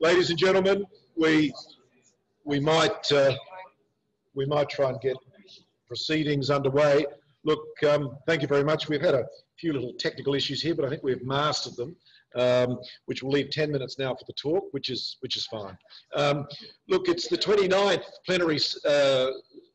ladies and gentlemen, we we might uh, we might try and get proceedings underway. Look, um, thank you very much. We've had a few little technical issues here, but I think we've mastered them, um, which will leave 10 minutes now for the talk, which is which is fine. Um, look, it's the 29th plenary uh,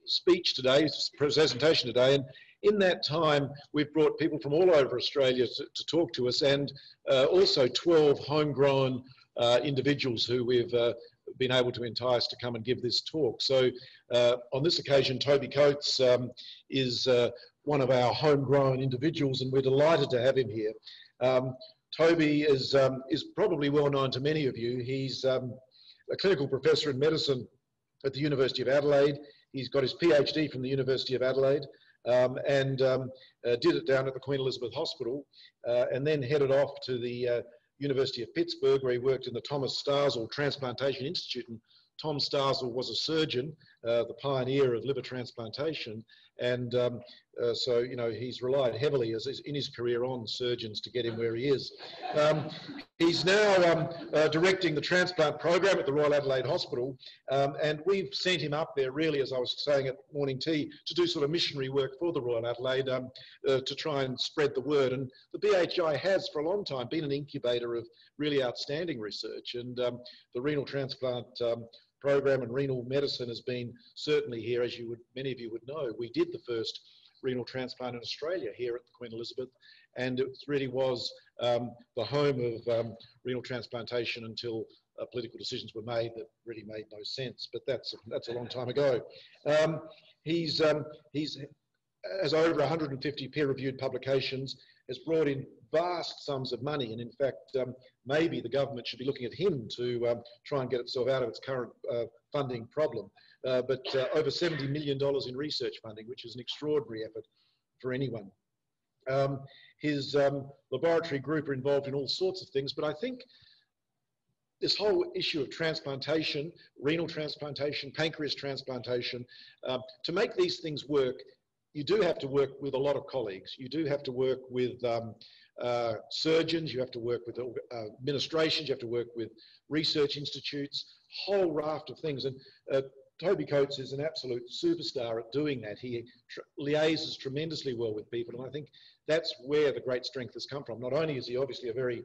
speech today, presentation today, and in that time, we've brought people from all over Australia to, to talk to us and uh, also 12 homegrown uh, individuals who we've uh, been able to entice to come and give this talk. So uh, on this occasion, Toby Coates um, is uh, one of our homegrown individuals and we're delighted to have him here. Um, Toby is, um, is probably well known to many of you. He's um, a clinical professor in medicine at the University of Adelaide. He's got his PhD from the University of Adelaide um, and um, uh, did it down at the Queen Elizabeth Hospital, uh, and then headed off to the uh, University of Pittsburgh, where he worked in the Thomas Starzl Transplantation Institute. And Tom Starzl was a surgeon, uh, the pioneer of liver transplantation, and um, uh, so, you know, he's relied heavily as, as, in his career on surgeons to get him where he is. Um, he's now um, uh, directing the transplant program at the Royal Adelaide Hospital, um, and we've sent him up there really, as I was saying at morning tea, to do sort of missionary work for the Royal Adelaide um, uh, to try and spread the word. And the BHI has, for a long time, been an incubator of really outstanding research, and um, the renal transplant program and renal medicine has been certainly here, as you would, many of you would know. We did the first renal transplant in Australia here at the Queen Elizabeth, and it really was um, the home of um, renal transplantation until uh, political decisions were made that really made no sense. But that's that's a long time ago. Um, he's um, he's has over 150 peer-reviewed publications. Has brought in vast sums of money, and in fact, um, maybe the government should be looking at him to um, try and get itself out of its current uh, funding problem. Uh, but uh, over $70 million in research funding, which is an extraordinary effort for anyone. Um, his um, laboratory group are involved in all sorts of things, but I think this whole issue of transplantation, renal transplantation, pancreas transplantation, uh, to make these things work, you do have to work with a lot of colleagues. You do have to work with um, uh, surgeons, you have to work with uh, administrations, you have to work with research institutes, whole raft of things. And uh, Toby Coates is an absolute superstar at doing that. He tr liaises tremendously well with people, and I think that's where the great strength has come from. Not only is he obviously a very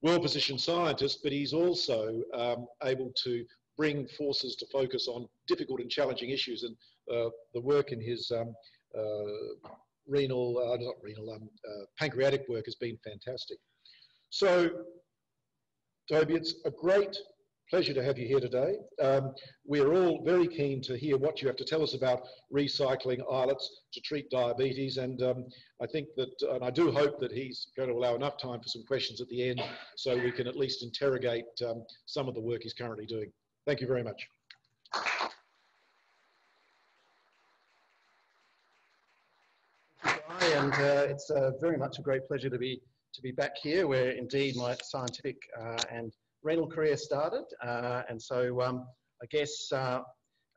well-positioned scientist, but he's also um, able to bring forces to focus on difficult and challenging issues. And uh, the work in his um, uh, renal, uh, not renal, um, uh, pancreatic work has been fantastic. So, Toby, it's a great pleasure to have you here today. Um, we're all very keen to hear what you have to tell us about recycling islets to treat diabetes. And um, I think that, and I do hope that he's going to allow enough time for some questions at the end so we can at least interrogate um, some of the work he's currently doing. Thank you very much. And uh, it's uh, very much a great pleasure to be to be back here, where indeed my scientific uh, and renal career started. Uh, and so um, I guess uh,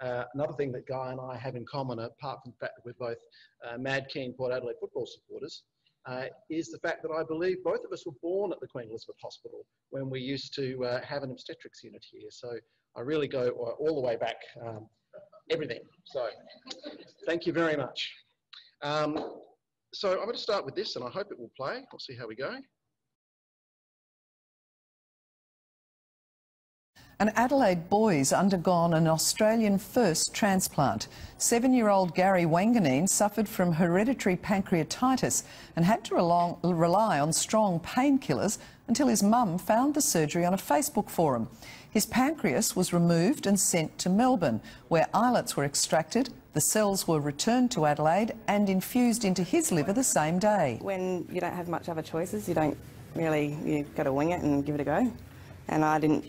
uh, another thing that Guy and I have in common, apart from the fact that we're both mad keen Port Adelaide football supporters, is the fact that I believe both of us were born at the Queen Elizabeth Hospital when we used to have an obstetrics unit here. So I really go all the way back, um, everything. So thank you very much. Um, so I'm going to start with this and I hope it will play. We'll see how we go. An Adelaide boy's undergone an Australian first transplant. Seven year old Gary Wanganeen suffered from hereditary pancreatitis and had to rely on strong painkillers until his mum found the surgery on a Facebook forum. His pancreas was removed and sent to Melbourne, where islets were extracted, the cells were returned to Adelaide and infused into his liver the same day. When you don't have much other choices, you don't really, you've got to wing it and give it a go. And I didn't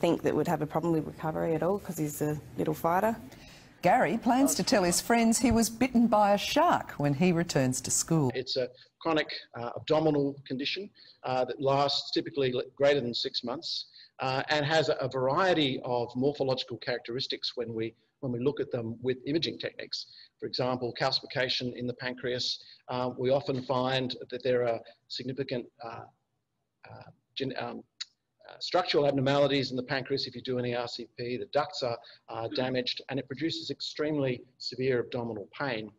think that we'd have a problem with recovery at all because he's a little fighter. Gary plans to tell his friends he was bitten by a shark when he returns to school. It's a chronic uh, abdominal condition uh, that lasts typically greater than six months uh, and has a, variety of morphological characteristics when we, when we look at them with imaging techniques. For example, calcification in the pancreas. Uh, we often find that there are significant uh, uh, um, structural abnormalities in the pancreas if you do an ERCP, the ducts are damaged, and it produces extremely severe abdominal pain.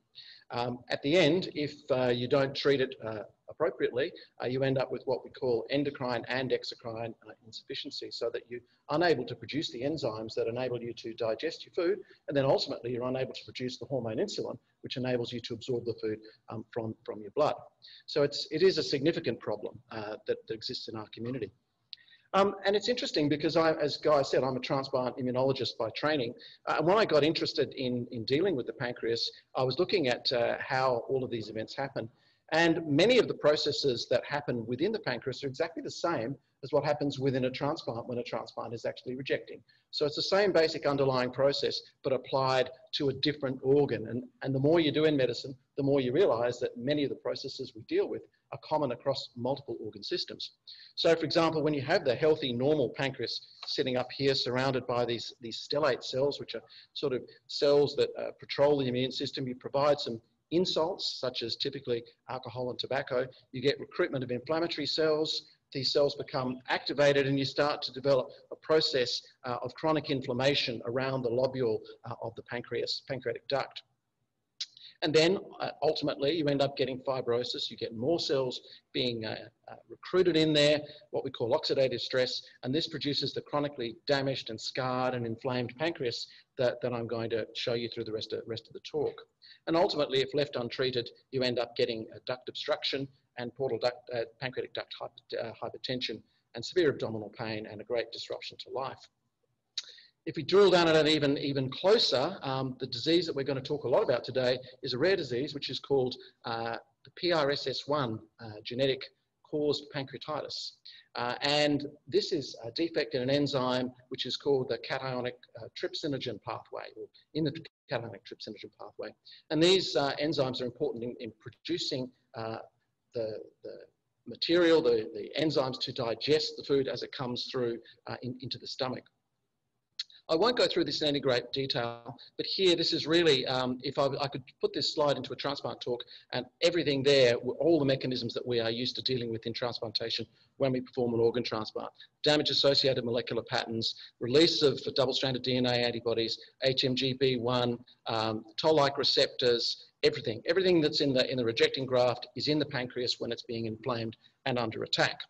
Um, at the end, if uh, you don't treat it uh, appropriately, uh, you end up with what we call endocrine and exocrine uh, insufficiency, so that you're unable to produce the enzymes that enable you to digest your food, and then ultimately you're unable to produce the hormone insulin, which enables you to absorb the food um, from, from your blood. So it's, it is a significant problem uh, that, that exists in our community. Um, and it's interesting because I, as Guy said, I'm a transplant immunologist by training. Uh, and when I got interested in, in dealing with the pancreas, I was looking at uh, how all of these events happen. And many of the processes that happen within the pancreas are exactly the same as what happens within a transplant when a transplant is actually rejecting. So it's the same basic underlying process, but applied to a different organ. And, and the more you do in medicine, the more you realize that many of the processes we deal with are common across multiple organ systems. So for example, when you have the healthy normal pancreas sitting up here surrounded by these, these stellate cells, which are sort of cells that uh, patrol the immune system, you provide some insults, such as typically alcohol and tobacco, you get recruitment of inflammatory cells, these cells become activated and you start to develop a process uh, of chronic inflammation around the lobule uh, of the pancreas, pancreatic duct. And then uh, ultimately you end up getting fibrosis, you get more cells being uh, uh, recruited in there, what we call oxidative stress, and this produces the chronically damaged and scarred and inflamed pancreas that, that I'm going to show you through the rest of, rest of the talk. And ultimately, if left untreated, you end up getting duct obstruction and portal duct, uh, pancreatic duct uh, hypertension and severe abdominal pain and a great disruption to life. If we drill down at it even, even closer, um, the disease that we're going to talk a lot about today is a rare disease which is called uh, the PRSS1 uh, genetic caused pancreatitis. Uh, and this is a defect in an enzyme which is called the cationic uh, trypsinogen pathway, or in the cationic trypsinogen pathway. And these uh, enzymes are important in, in producing uh, the, the material, the, the enzymes to digest the food as it comes through in, into the stomach. I won't go through this in any great detail, but here this is really, um, if I, I, could put this slide into a transplant talk and everything there, all the mechanisms that we are used to dealing with in transplantation when we perform an organ transplant. Damage associated molecular patterns, release of double-stranded DNA antibodies, HMGB1, um, toll-like receptors, everything. Everything that's in the, in the rejecting graft is in the pancreas when it's being inflamed and under attack.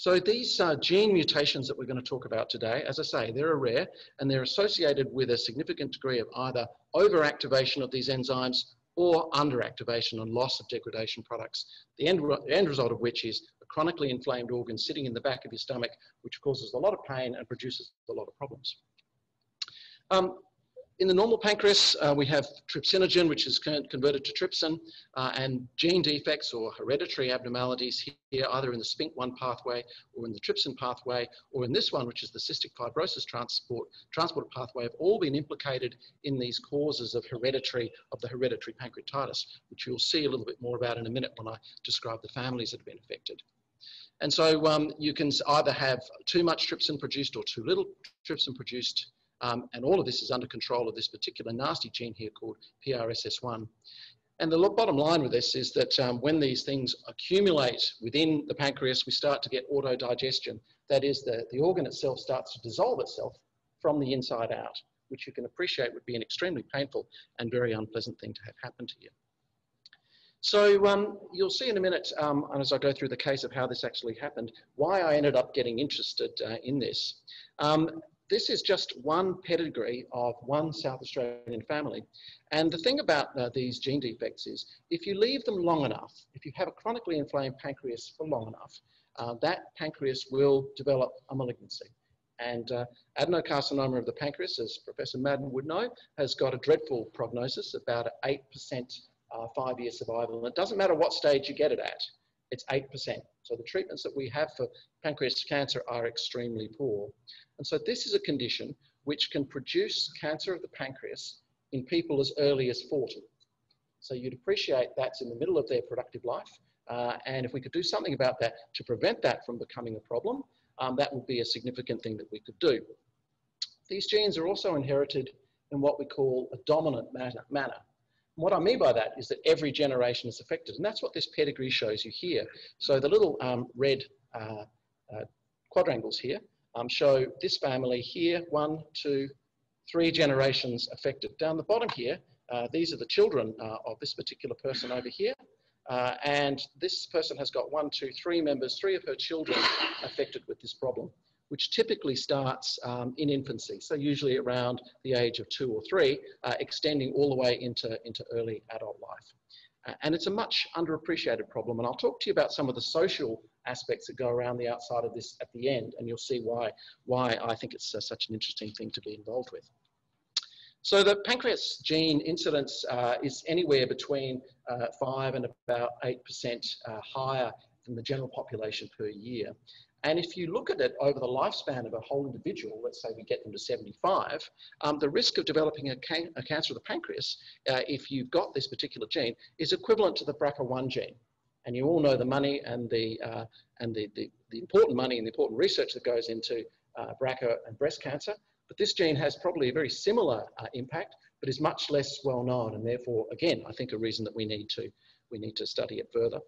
So these uh, gene mutations that we're going to talk about today, as I say, they're rare and they're associated with a significant degree of either overactivation of these enzymes or underactivation and loss of degradation products. The end, end result of which is a chronically inflamed organ sitting in the back of your stomach, which causes a lot of pain and produces a lot of problems. Um, in the normal pancreas, uh, we have trypsinogen, which is converted to trypsin, uh, and gene defects or hereditary abnormalities here, either in the SPINK1 pathway or in the trypsin pathway, or in this one, which is the cystic fibrosis transport, transport pathway, have all been implicated in these causes of hereditary, of the hereditary pancreatitis, which you'll see a little bit more about in a minute when I describe the families that have been affected. And so um, you can either have too much trypsin produced or too little trypsin produced um, and all of this is under control of this particular nasty gene here called PRSS1. And the bottom line with this is that um, when these things accumulate within the pancreas, we start to get autodigestion. That is, the, the organ itself starts to dissolve itself from the inside out, which you can appreciate would be an extremely painful and very unpleasant thing to have happen to you. So um, you'll see in a minute, um, as I go through the case of how this actually happened, why I ended up getting interested uh, in this. Um, this is just one pedigree of one South Australian family. And the thing about uh, these gene defects is if you leave them long enough, if you have a chronically inflamed pancreas for long enough, uh, that pancreas will develop a malignancy. And uh, adenocarcinoma of the pancreas, as Professor Maddern would know, has got a dreadful prognosis, about 8% uh, five-year survival. And it doesn't matter what stage you get it at, it's 8%. So the treatments that we have for pancreas cancer are extremely poor. And so this is a condition which can produce cancer of the pancreas in people as early as 40. So you'd appreciate that's in the middle of their productive life. Uh, and if we could do something about that to prevent that from becoming a problem, um, that would be a significant thing that we could do. These genes are also inherited in what we call a dominant manner. What I mean by that is that every generation is affected. And that's what this pedigree shows you here. So the little um, red uh, uh, quadrangles here um, show this family here, one, two, three generations affected. Down the bottom here, uh, these are the children uh, of this particular person over here. Uh, and this person has got one, two, three members, three of her children affected with this problem, which typically starts um, in infancy, so usually around the age of two or three, uh, extending all the way into, into early adult life. Uh, and it's a much underappreciated problem. And I'll talk to you about some of the social aspects that go around the outside of this at the end, and you'll see why, why I think it's uh, such an interesting thing to be involved with. So the pancreas gene incidence uh, is anywhere between uh, 5 and about 8% uh, higher than the general population per year. And if you look at it over the lifespan of a whole individual, let's say we get them to 75, um, the risk of developing a, can a, cancer of the pancreas, uh, if you've got this particular gene, is equivalent to the BRCA1 gene. And you all know the money and the, uh, and the, the, the, important money and the important research that goes into uh, BRCA and breast cancer. But this gene has probably a very similar uh, impact, but is much less well known. And therefore, again, I think a reason that we need to, we need to study it further.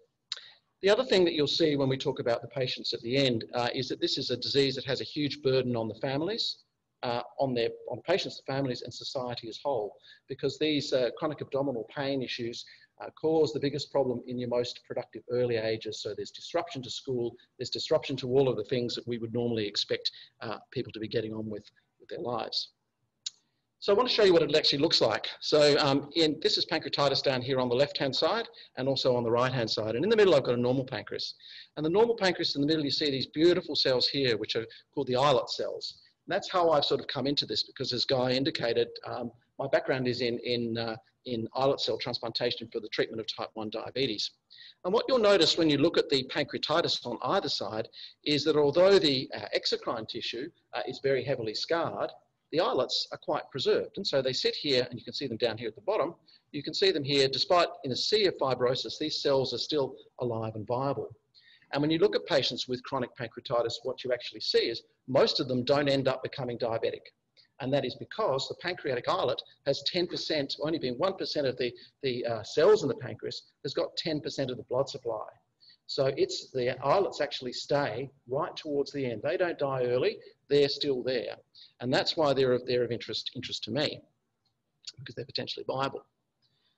The other thing that you'll see when we talk about the patients at the end uh, is that this is a disease that has a huge burden on the families, uh, on their on patients, the families, and society as whole, because these uh, chronic abdominal pain issues uh, cause the biggest problem in your most productive early ages. So there's disruption to school, there's disruption to all of the things that we would normally expect uh, people to be getting on with, with their lives. So I want to show you what it actually looks like. So um, in, this is pancreatitis down here on the left-hand side and also on the right-hand side. And in the middle, I've got a normal pancreas. And the normal pancreas in the middle, you see these beautiful cells here, which are called the islet cells. And that's how I've sort of come into this because as Guy indicated, um, my background is in, in, uh, in islet cell transplantation for the treatment of type 1 diabetes. And what you'll notice when you look at the pancreatitis on either side is that although the uh, exocrine tissue uh, is very heavily scarred, the islets are quite preserved. And so they sit here, and you can see them down here at the bottom. You can see them here, despite in a sea of fibrosis, these cells are still alive and viable. And when you look at patients with chronic pancreatitis, what you actually see is most of them don't end up becoming diabetic. And that is because the pancreatic islet has 10%, only being 1% of the, the uh, cells in the pancreas, has got 10% of the blood supply. So it's the islets actually stay right towards the end. They don't die early, they're still there. And that's why they're of, they're of interest, interest to me, because they're potentially viable.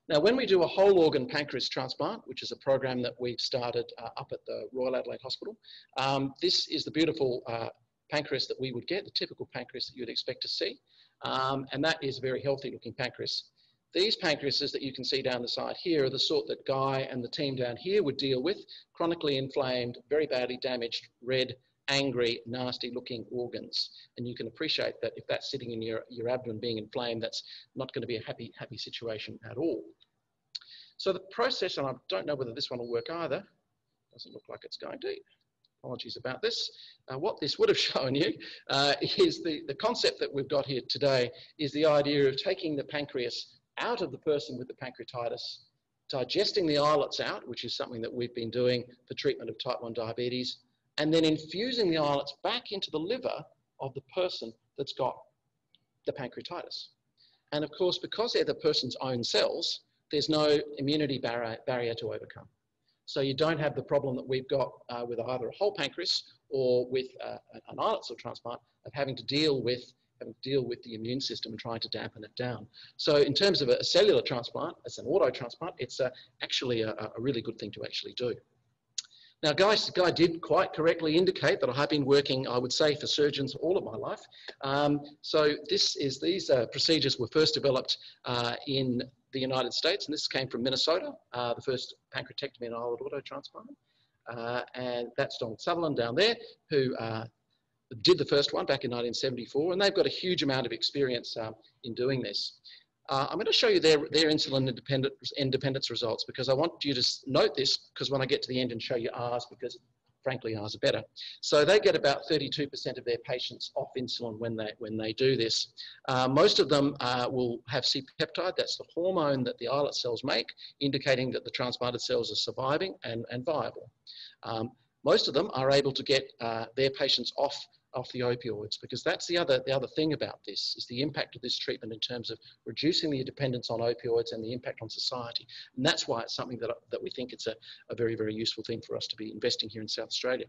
Now, when we do a whole organ pancreas transplant, which is a program that we've started uh, up at the Royal Adelaide Hospital, um, this is the beautiful uh, pancreas that we would get, the typical pancreas that you'd expect to see. Um, and that is a very healthy looking pancreas. These pancreases that you can see down the side here are the sort that Guy and the team down here would deal with, chronically inflamed, very badly damaged, red, angry, nasty looking organs. And you can appreciate that if that's sitting in your, your abdomen being inflamed, that's not going to be a happy, happy situation at all. So the process, and I don't know whether this one will work either, doesn't look like it's going to. Apologies about this. Uh, what this would have shown you uh, is the, the concept that we've got here today is the idea of taking the pancreas out of the person with the pancreatitis, digesting the islets out, which is something that we've been doing for treatment of type 1 diabetes, and then infusing the islets back into the liver of the person that's got the pancreatitis. And of course, because they're the person's own cells, there's no immunity barrier, barrier to overcome. So you don't have the problem that we've got uh, with either a whole pancreas or with uh, an islet cell transplant of having to deal with deal with the immune system and trying to dampen it down. So in terms of a, cellular transplant, as an auto transplant, it's uh, actually a, a, really good thing to actually do. Now, Guy, Guy did quite correctly indicate that I have been working, I would say, for surgeons all of my life. Um, so this is these uh, procedures were first developed uh, in the United States, and this came from Minnesota, uh, the first pancreatectomy and islet auto transplant. Uh, and that's Donald Sutherland down there, who uh, did the first one back in 1974, and they've got a huge amount of experience um, in doing this. Uh, I'm going to show you their, their insulin independence results because I want you to note this because when I get to the end and show you ours, because frankly ours are better. So they get about 32% of their patients off insulin when they, when they do this. Uh, most of them uh, will have C-peptide, that's the hormone that the islet cells make, indicating that the transplanted cells are surviving and, and viable. Um, most of them are able to get uh, their patients off off the opioids because that's the other the other thing about this is the impact of this treatment in terms of reducing the dependence on opioids and the impact on society and that's why it's something that, that we think it's a, a very very useful thing for us to be investing here in South Australia.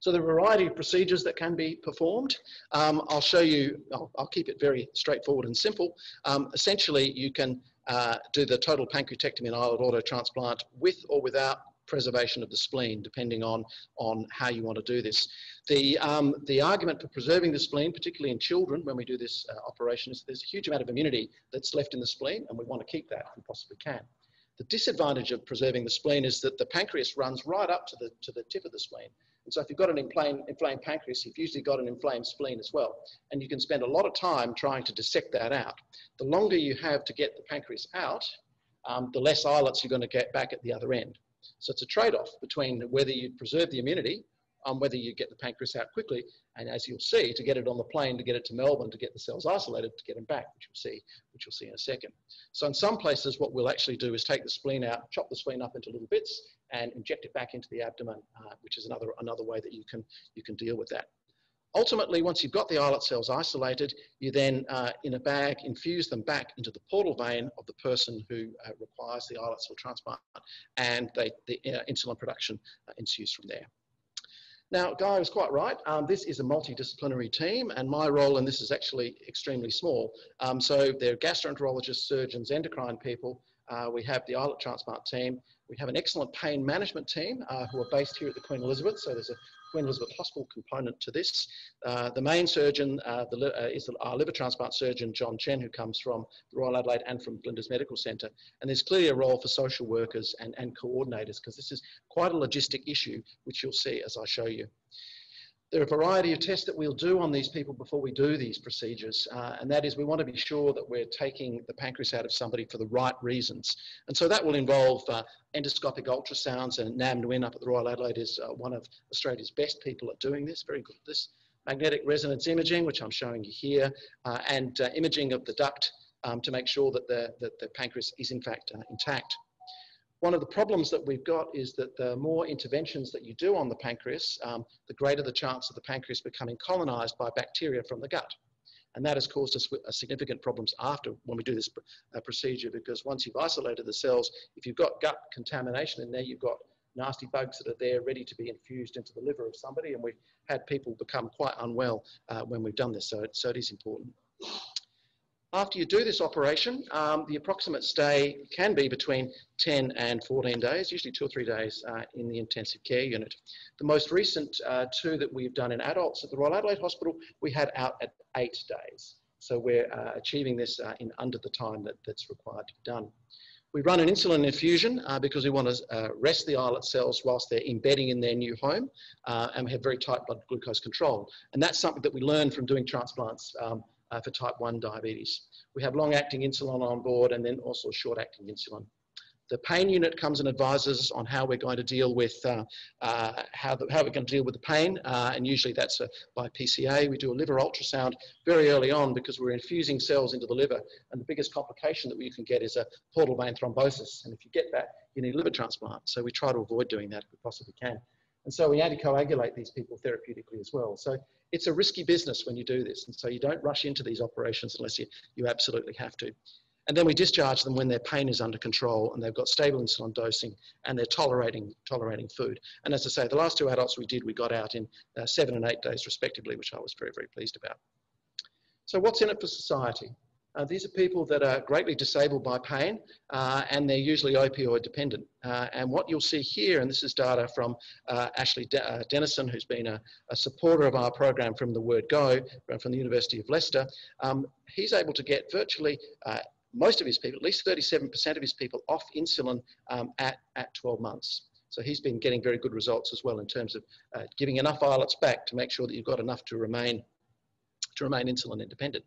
So there are a variety of procedures that can be performed. Um, I'll show you, I'll, I'll, keep it very straightforward and simple. Um, essentially, you can uh, do the total pancreatectomy and islet auto transplant with or without preservation of the spleen, depending on, on how you want to do this. The, um, the argument for preserving the spleen, particularly in children when we do this uh, operation, is there's a huge amount of immunity that's left in the spleen and we want to keep that if we possibly can. The disadvantage of preserving the spleen is that the pancreas runs right up to the, to the tip of the spleen. And so if you've got an inflamed, inflamed pancreas, you've usually got an inflamed spleen as well. And you can spend a lot of time trying to dissect that out. The longer you have to get the pancreas out, um, the less islets you're going to get back at the other end. So it's a trade-off between whether you preserve the immunity on whether you get the pancreas out quickly, and as you'll see, to get it on the plane, to get it to Melbourne, to get the cells isolated, to get them back, which you'll see, which you'll see in a second. So in some places, what we'll actually do is take the spleen out, chop the spleen up into little bits, and inject it back into the abdomen, uh, which is another another way that you can you can deal with that. Ultimately, once you've got the islet cells isolated, you then, uh, in a bag, infuse them back into the portal vein of the person who uh, requires the islet cell transplant, and they, the uh, insulin production uh, ensues from there. Now, Guy was quite right. Um, this is a multidisciplinary team, and my role in this is actually extremely small. Um, so there are gastroenterologists, surgeons, endocrine people. Uh, we have the islet transplant team. We have an excellent pain management team uh, who are based here at the Queen Elizabeth. So there's a Queen Elizabeth Hospital component to this. Uh, the main surgeon uh, the, uh, is our liver transplant surgeon, John Chen, who comes from the Royal Adelaide and from Flinders Medical Centre. And there's clearly a role for social workers and, and coordinators because this is quite a logistic issue, which you'll see as I show you. There are a variety of tests that we'll do on these people before we do these procedures, uh, and that is we want to be sure that we're taking the pancreas out of somebody for the right reasons. And so that will involve uh, endoscopic ultrasounds, and Nam Nguyen up at the Royal Adelaide is uh, one of Australia's best people at doing this, very good at this. Magnetic resonance imaging, which I'm showing you here, uh, and uh, imaging of the duct um, to make sure that the, that the pancreas is in fact uh, intact. One of the problems that we've got is that the more interventions that you do on the pancreas, um, the greater the chance of the pancreas becoming colonized by bacteria from the gut. And that has caused us significant problems after when we do this uh, procedure because once you've isolated the cells, if you've got gut contamination in there, you've got nasty bugs that are there ready to be infused into the liver of somebody. And we've had people become quite unwell uh, when we've done this. So, so it is important. After you do this operation, um, the approximate stay can be between 10 and 14 days, usually two or three days uh, in the intensive care unit. The most recent uh, two that we've done in adults at the Royal Adelaide Hospital, we had out at eight days. So we're uh, achieving this uh, in under the time that, that's required to be done. We run an insulin infusion uh, because we want to uh, rest the islet cells whilst they're embedding in their new home uh, and we have very tight blood glucose control. And that's something that we learned from doing transplants um, uh, for type 1 diabetes. We have long-acting insulin on board and then also short-acting insulin. The pain unit comes and advises us on how we're going to deal with uh, uh, how, the, how we're going to deal with the pain, uh, and usually that's uh, by PCA. We do a liver ultrasound very early on because we're infusing cells into the liver, and the biggest complication that you can get is a portal vein thrombosis, and if you get that, you need liver transplant. So we try to avoid doing that if we possibly can. And so we anticoagulate these people therapeutically as well. So it's a risky business when you do this. And so you don't rush into these operations unless you, you absolutely have to. And then we discharge them when their pain is under control and they've got stable insulin dosing and they're tolerating, tolerating food. And as I say, the last two adults we did, we got out in uh, seven and eight days respectively, which I was very, very pleased about. So what's in it for society? Uh, these are people that are greatly disabled by pain uh, and they're usually opioid dependent. Uh, and what you'll see here, and this is data from uh, Ashley De uh, Dennison, who's been a, a, supporter of our program from the word go, from the University of Leicester, um, he's able to get virtually uh, most of his people, at least 37% of his people, off insulin um, at, at 12 months. So he's been getting very good results as well in terms of giving enough islets back to make sure that you've got enough to remain, to remain insulin independent.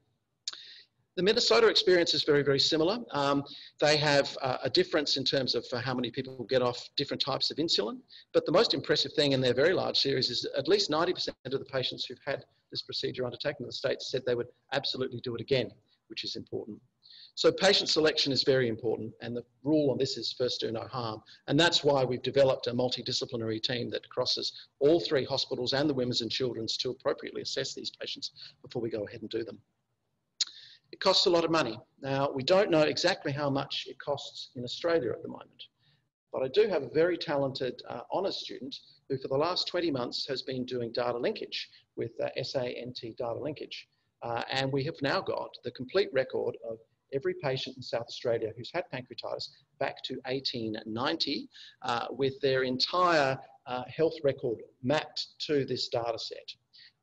The Minnesota experience is very, very similar. Um, they have uh, a difference in terms of uh, how many people get off different types of insulin. But the most impressive thing in their very large series is at least 90% of the patients who've had this procedure undertaken in the States said they would absolutely do it again, which is important. So patient selection is very important, and the rule on this is first do no harm. And that's why we've developed a multidisciplinary team that crosses all three hospitals and the women's and children's to appropriately assess these patients before we go ahead and do them. It costs a lot of money. Now, we don't know exactly how much it costs in Australia at the moment, but I do have a very talented uh, honours student who for the last 20 months has been doing data linkage with uh, SANT data linkage. Uh, and we have now got the complete record of every patient in South Australia who's had pancreatitis back to 1890 uh, with their entire uh, health record mapped to this data set.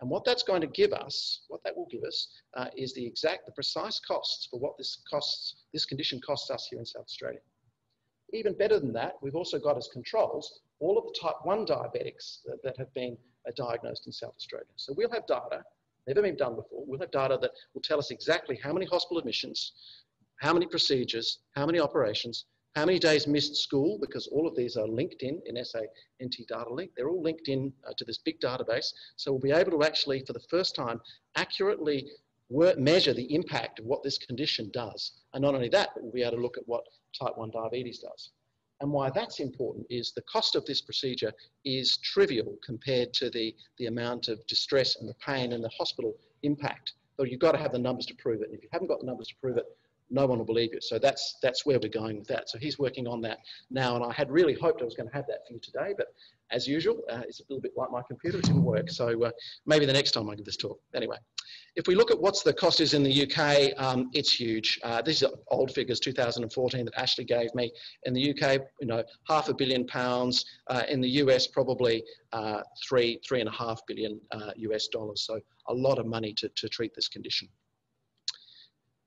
And what that's going to give us, what that will give us, uh, is the exact, the precise costs for what this costs, this condition costs us here in South Australia. Even better than that, we've also got as controls all of the type 1 diabetics that, that have been uh, diagnosed in South Australia. So we'll have data, never been done before, we'll have data that will tell us exactly how many hospital admissions, how many procedures, how many operations, how many days missed school, because all of these are linked in, in SANT Data Link. They're all linked in uh, to this big database. So we'll be able to actually, for the first time, accurately measure the impact of what this condition does. And not only that, but we'll be able to look at what type 1 diabetes does. And why that's important is the cost of this procedure is trivial compared to the, the amount of distress and the pain and the hospital impact. But you've got to have the numbers to prove it. And if you haven't got the numbers to prove it, no one will believe you. So that's that's where we're going with that. So he's working on that now, and I had really hoped I was going to have that for you today, but as usual, uh, it's a little bit like my computer, it didn't work. So uh, maybe the next time I give this talk. Anyway, if we look at what's the cost is in the UK, um, it's huge. Uh, these are old figures, 2014 that Ashley gave me. In the UK, you know, half a billion pounds. Uh, in the US, probably uh, three, three and a half billion US uh, dollars. So a lot of money to, to treat this condition.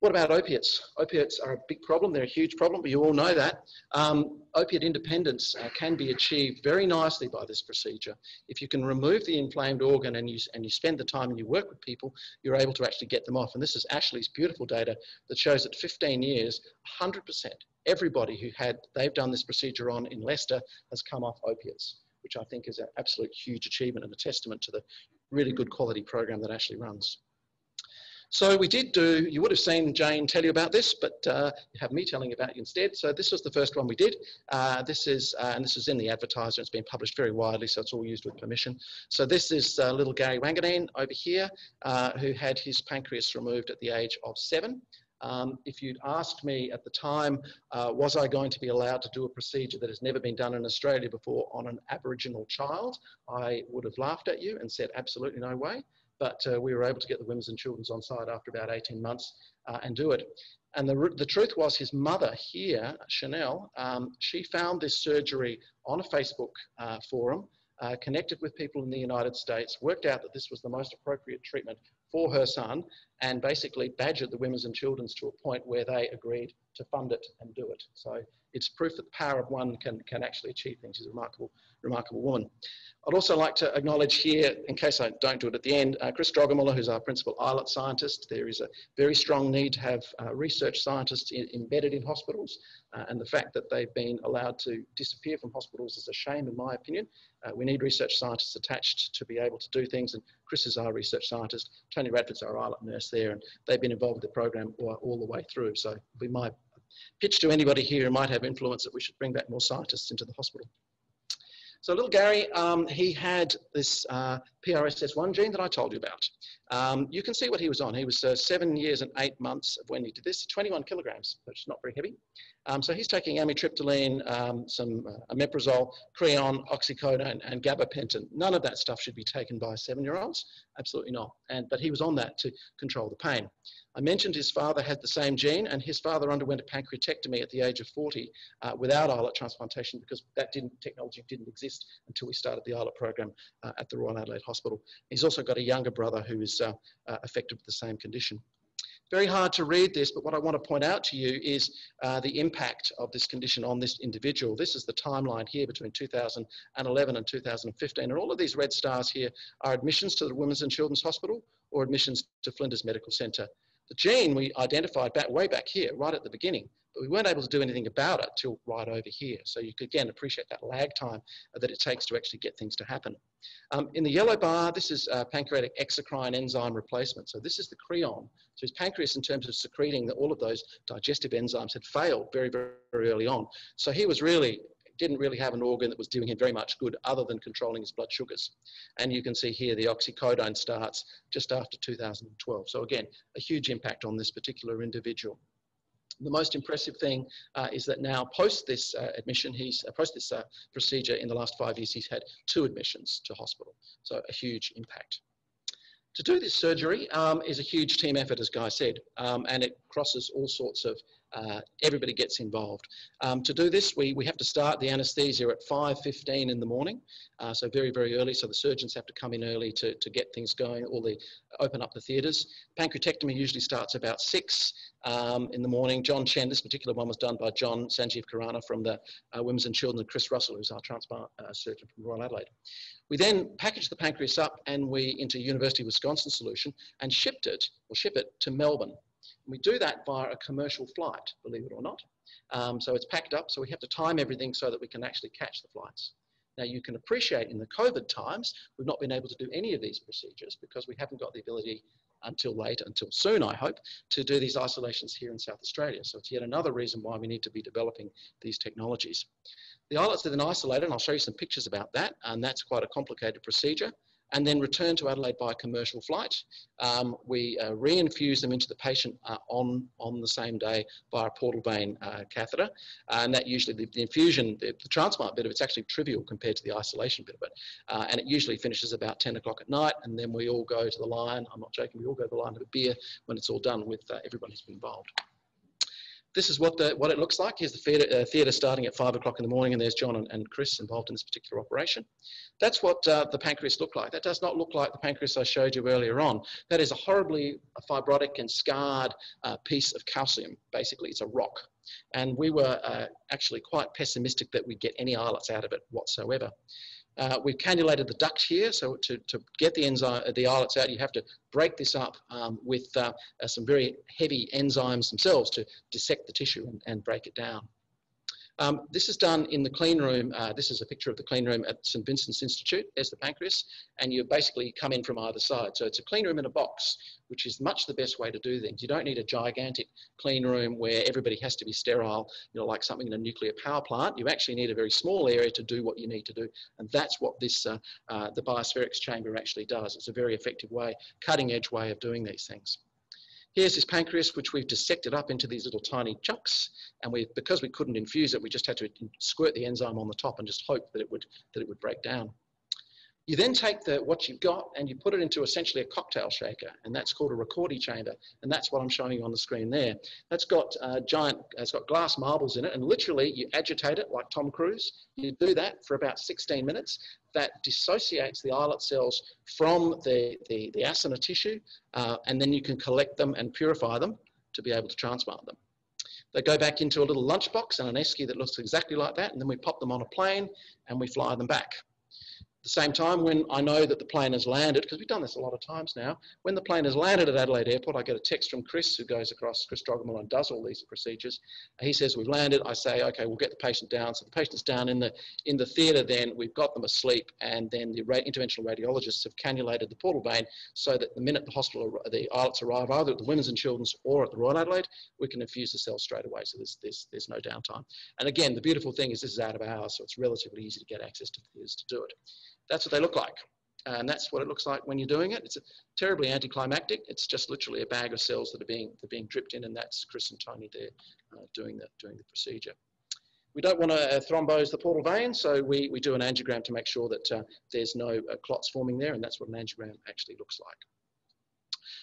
What about opiates? Opiates are a big problem. They're a huge problem, but you all know that. Um, opiate independence uh, can be achieved very nicely by this procedure. If you can remove the inflamed organ and you, and you spend the time and you work with people, you're able to actually get them off. And this is Ashley's beautiful data that shows that 15 years, 100%, everybody who had, they've done this procedure on in Leicester has come off opiates, which I think is an absolute huge achievement and a testament to the really good quality program that Ashley runs. So we did do, you would have seen Jane tell you about this, but uh, you have me telling about it instead. So this was the first one we did. Uh, this is, uh, and this is in the advertiser, it's been published very widely, so it's all used with permission. So this is uh, little Gary Wanganeen over here, uh, who had his pancreas removed at the age of seven. Um, if you'd asked me at the time, uh, was I going to be allowed to do a procedure that has never been done in Australia before on an Aboriginal child, I would have laughed at you and said, absolutely no way but uh, we were able to get the women's and children's on site after about 18 months uh, and do it. And the, the truth was his mother here, Chanel, um, she found this surgery on a Facebook uh, forum, uh, connected with people in the United States, worked out that this was the most appropriate treatment for her son, and basically badgered the women's and children's to a point where they agreed to fund it and do it. So it's proof that the power of one can, can actually achieve things. She's a remarkable, remarkable woman. I'd also like to acknowledge here, in case I don't do it at the end, uh, Chris Drogemuller, who's our principal islet scientist. There is a very strong need to have uh, research scientists in, embedded in hospitals, uh, and the fact that they've been allowed to disappear from hospitals is a shame, in my opinion. Uh, we need research scientists attached to be able to do things, and Chris is our research scientist. Tony Radford's our islet nurse there, and they've been involved with the program all, all the way through. So it'll be my pitch to anybody here who might have influence that we should bring back more scientists into the hospital. So little Gary, um, he had this uh, PRSS1 gene that I told you about. Um, you can see what he was on. He was uh, seven years and eight months of when he did this, 21 kilograms, which is not very heavy. Um, so he's taking amitriptyline, um, some uh, omeprazole, creon, oxycodone, and gabapentin. None of that stuff should be taken by seven-year-olds. Absolutely not. And, but he was on that to control the pain. I mentioned his father had the same gene, and his father underwent a pancreatectomy at the age of 40 uh, without islet transplantation because that didn't, technology didn't exist until we started the islet program uh, at the Royal Adelaide Hospital. He's also got a younger brother who is uh, uh affected with the same condition. Very hard to read this, but what I want to point out to you is uh, the impact of this condition on this individual. This is the timeline here between 2011 and 2015, and all of these red stars here are admissions to the Women's and Children's Hospital or admissions to Flinders Medical Centre. The gene we identified back way back here, right at the beginning, we weren't able to do anything about it till right over here. So you could again appreciate that lag time that it takes to actually get things to happen. Um, in the yellow bar, this is uh, pancreatic exocrine enzyme replacement. So this is the creon. So his pancreas, in terms of secreting the, all of those digestive enzymes, had failed very, very, very early on. So he was really didn't really have an organ that was doing him very much good other than controlling his blood sugars. And you can see here the oxycodone starts just after 2012. So again, a huge impact on this particular individual. The most impressive thing uh, is that now post this uh, admission, he's uh, post this uh, procedure in the last five years, he's had two admissions to hospital. So a huge impact. To do this surgery um, is a huge team effort, as Guy said, um, and it crosses all sorts of uh, everybody gets involved. Um, to do this, we, we have to start the anaesthesia at 5.15 in the morning, uh, so very, very early, so the surgeons have to come in early to, to get things going, or they open up the theatres. Pancreatectomy usually starts about 6 um, in the morning. John Chen, this particular one was done by John Sanjeev Khurana from the uh, Women's and Children, and Chris Russell, who's our transplant uh, surgeon from Royal Adelaide. We then packaged the pancreas up and we, into University of Wisconsin solution, and shipped it, or ship it, to Melbourne. And we do that via a commercial flight, believe it or not. Um, so it's packed up, so we have to time everything so that we can actually catch the flights. Now you can appreciate in the COVID times, we've not been able to do any of these procedures because we haven't got the ability until late, until soon, I hope, to do these isolations here in South Australia. So it's yet another reason why we need to be developing these technologies. The islets are then isolated, and I'll show you some pictures about that, and that's quite a complicated procedure and then return to Adelaide by commercial flight. Um, we uh, re-infuse them into the patient uh, on, on the same day via a portal vein uh, catheter. and that usually, the, the infusion, the, the, transplant bit of it's actually trivial compared to the isolation bit of it. Uh, and it usually finishes about 10 o'clock at night and then we all go to the line, I'm not joking, we all go to the line of a beer when it's all done with uh, everybody who's been involved this is what the what it looks like. Here's the theatre, uh, theatre starting at five o'clock in the morning, and there's John and, and, Chris involved in this particular operation. That's what uh, the pancreas looked like. That does not look like the pancreas I showed you earlier on. That is a horribly fibrotic and scarred uh, piece of calcium. Basically, it's a rock. And we were uh, actually quite pessimistic that we'd get any islets out of it whatsoever. Uh, we've cannulated the duct here, so to, to get the enzyme, the islets out, you have to break this up um, with uh, uh, some very heavy enzymes themselves to dissect the tissue and, and break it down. Um, this is done in the clean room. Uh, this is a picture of the clean room at St Vincent's Institute. There's the pancreas, and you basically come in from either side. So it's a clean room in a box, which is much the best way to do things. You don't need a gigantic clean room where everybody has to be sterile, you know, like something in a nuclear power plant. You actually need a very small area to do what you need to do, and that's what this uh, uh, the BioSpherix chamber actually does. It's a very effective way, cutting edge way of doing these things. Here's this pancreas, which we've dissected up into these little tiny chunks. And we, because we couldn't infuse it, we just had to squirt the enzyme on the top and just hope that it would, that it would break down. You then take the, what you've got and you put it into essentially a cocktail shaker, and that's called a Ricordi chamber, and that's what I'm showing you on the screen there. That's got uh, giant, it's got glass marbles in it, and literally you agitate it like Tom Cruise. You do that for about 16 minutes. That dissociates the islet cells from the, the, the acinar tissue, uh, and then you can collect them and purify them to be able to transplant them. They go back into a little lunchbox and an esky that looks exactly like that, and then we pop them on a plane and we fly them back the same time, when I know that the plane has landed, because we've done this a lot of times now, when the plane has landed at Adelaide Airport, I get a text from Chris, who goes across, Chris Drogemuller, and does all these procedures. He says, we've landed. I say, okay, we'll get the patient down. So the patient's down in the, in the theatre then, we've got them asleep, and then the interventional radiologists have cannulated the portal vein so that the minute the hospital, the islets arrive, either at the Women's and Children's or at the Royal Adelaide, we can infuse the cells straight away. So there's, there's, there's no downtime. And again, the beautiful thing is this is out of hours, so it's relatively easy to get access to theatres to do it. That's what they look like. And that's what it looks like when you're doing it. It's terribly anticlimactic. It's just literally a bag of cells that are being, that are being dripped in, and that's Chris and Tony there uh, doing, the, doing the procedure. We don't want to uh, thrombose the portal vein, so we, we do an angiogram to make sure that uh, there's no uh, clots forming there, and that's what an angiogram actually looks like.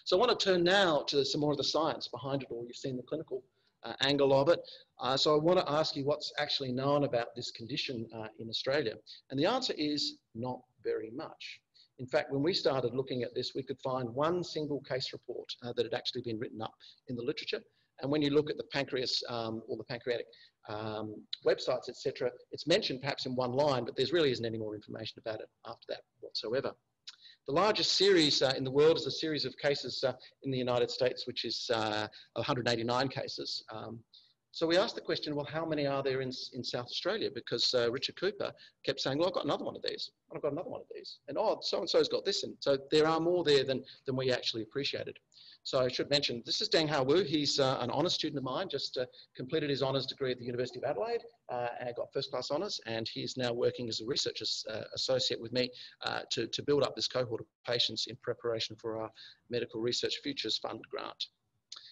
So I want to turn now to some more of the science behind it all. You've seen the clinical uh, angle of it. Uh, so I want to ask you what's actually known about this condition uh, in Australia. And the answer is not very much. In fact, when we started looking at this, we could find one single case report uh, that had actually been written up in the literature. And when you look at the pancreas um, or the pancreatic um, websites, etc., it's mentioned perhaps in one line, but there really isn't any more information about it after that whatsoever. The largest series uh, in the world is a series of cases uh, in the United States, which is uh, 189 cases. Um, so we asked the question, well, how many are there in, in South Australia? Because uh, Richard Cooper kept saying, well, I've got another one of these. And I've got another one of these. And oh, so-and-so's got this. And so there are more there than, than we actually appreciated. So I should mention, this is Deng Hao Wu. He's uh, an honours student of mine, just uh, completed his honours degree at the University of Adelaide uh, and got first class honours. And he's now working as a research uh, associate with me uh, to, to build up this cohort of patients in preparation for our Medical Research Futures Fund grant.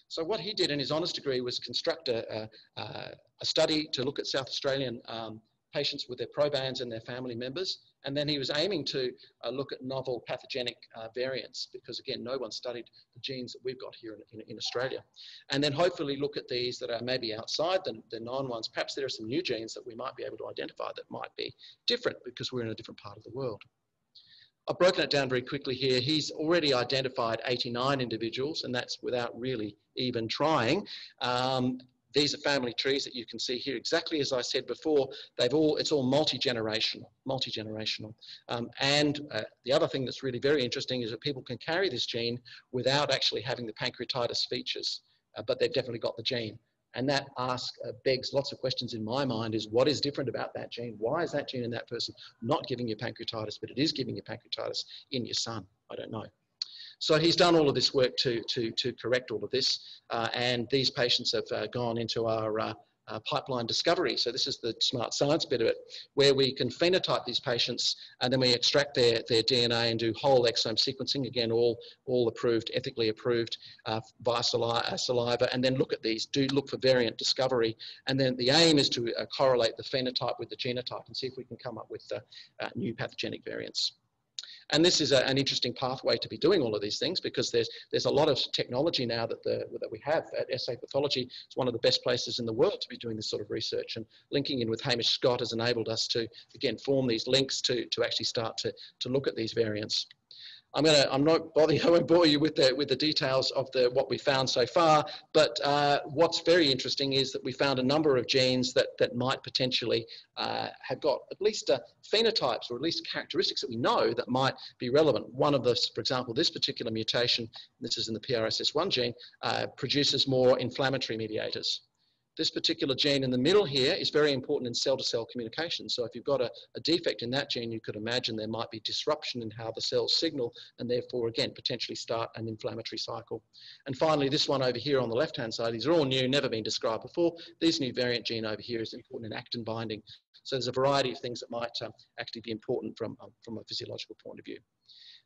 So what he did in his honours degree was construct a, a, a study to look at South Australian um, patients with their probands and their family members. And then he was aiming to uh, look at novel pathogenic uh, variants because, again, no one studied the genes that we've got here in, in, in, Australia. And then hopefully look at these that are maybe outside the, the known ones. Perhaps there are some new genes that we might be able to identify that might be different because we're in a different part of the world. I've broken it down very quickly here. He's already identified 89 individuals, and that's without really even trying. Um, these are family trees that you can see here. Exactly as I said before, they've all, it's all multi-generational, multi-generational. Um, and uh, the other thing that's really very interesting is that people can carry this gene without actually having the pancreatitis features, uh, but they've definitely got the gene. And that asks, uh, begs lots of questions in my mind is what is different about that gene? Why is that gene in that person not giving you pancreatitis, but it is giving you pancreatitis in your son? I don't know. So he's done all of this work to, to, to correct all of this. Uh, and these patients have uh, gone into our uh, uh, pipeline discovery. So this is the smart science bit of it, where we can phenotype these patients and then we extract their, their DNA and do whole exome sequencing, again, all, all approved, ethically approved uh, via uh, saliva, and then look at these, do look for variant discovery. And then the aim is to uh, correlate the phenotype with the genotype and see if we can come up with new pathogenic variants. And this is a, an interesting pathway to be doing all of these things because there's, there's a lot of technology now that, the, that we have at SA Pathology. It's one of the best places in the world to be doing this sort of research and linking in with Hamish Scott has enabled us to, again, form these links to, to actually start to, to look at these variants. I'm gonna, I'm not bothering, I won't bore you with the, with the details of the, what we found so far, but uh, what's very interesting is that we found a number of genes that, that might potentially uh, have got at least uh, phenotypes or at least characteristics that we know that might be relevant. One of this, for example, this particular mutation, this is in the PRSS1 gene, uh, produces more inflammatory mediators. This particular gene in the middle here is very important in cell-to-cell -cell communication. So if you've got a, a, defect in that gene, you could imagine there might be disruption in how the cells signal and therefore, again, potentially start an inflammatory cycle. And finally, this one over here on the left-hand side, these are all new, never been described before. This new variant gene over here is important in actin binding. So there's a variety of things that might um, actually be important from, um, from a physiological point of view.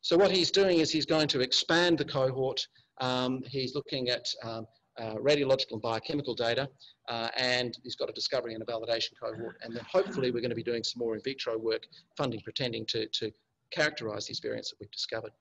So what he's doing is he's going to expand the cohort. Um, he's looking at um, uh, radiological and biochemical data, uh, and he's got a discovery and a validation cohort. And then hopefully we're going to be doing some more in vitro work, funding, pretending to, to characterize these variants that we've discovered.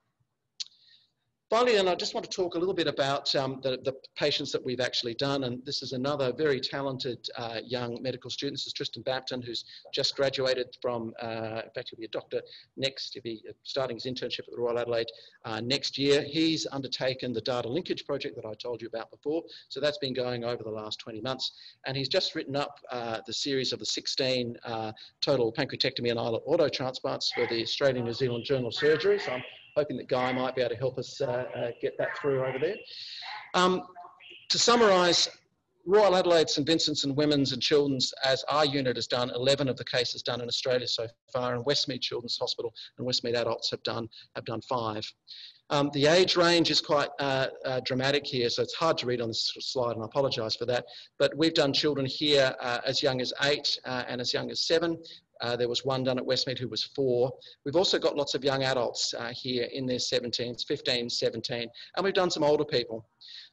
Finally, and I just want to talk a little bit about um, the, the, patients that we've actually done. And this is another very talented uh, young medical student. This is Tristan Bampton, who's just graduated from, uh, in fact, he'll be a doctor next, he'll be uh, starting his internship at the Royal Adelaide uh, next year. He's undertaken the data linkage project that I told you about before. So that's been going over the last 20 months. And he's just written up uh, the series of the 16 uh, total pancreatectomy and islet auto transplants for the Australian New Zealand Journal of Surgery. So I'm hoping that Guy might be able to help us uh, uh, get that through over there. Um, to summarise, Royal Adelaide, St Vincent's and Women's and Children's, as our unit has done, 11 of the cases done in Australia so far, and Westmead Children's Hospital and Westmead Adults have done, have done five. Um, the age range is quite uh, uh, dramatic here, so it's hard to read on this slide, and I apologise for that. But we've done children here uh, as young as eight uh, and as young as seven. Uh, there was one done at Westmead who was four. We've also got lots of young adults uh, here in their 17s, 15, 17, and we've done some older people.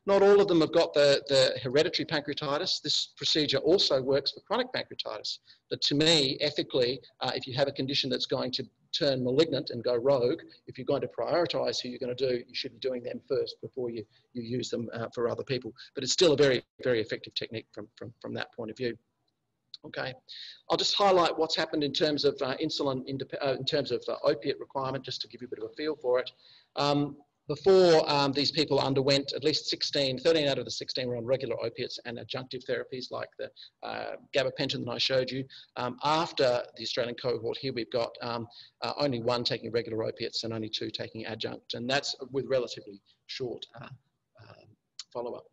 Not all of them have got the, the hereditary pancreatitis. This procedure also works for chronic pancreatitis. But to me, ethically, uh, if you have a condition that's going to turn malignant and go rogue, if you're going to prioritize who you're going to do, you should be doing them first before you, you use them uh, for other people. But it's still a very, very effective technique from, from, from that point of view. Okay, I'll just highlight what's happened in terms of uh, insulin, uh, in terms of uh, opiate requirement, just to give you a bit of a feel for it. Um, before um, these people underwent at least 16, 13 out of the 16 were on regular opiates and adjunctive therapies like the uh, gabapentin that I showed you. Um, after the Australian cohort here, we've got um, uh, only one taking regular opiates and only two taking adjunct, and that's with relatively short uh, um, follow-up.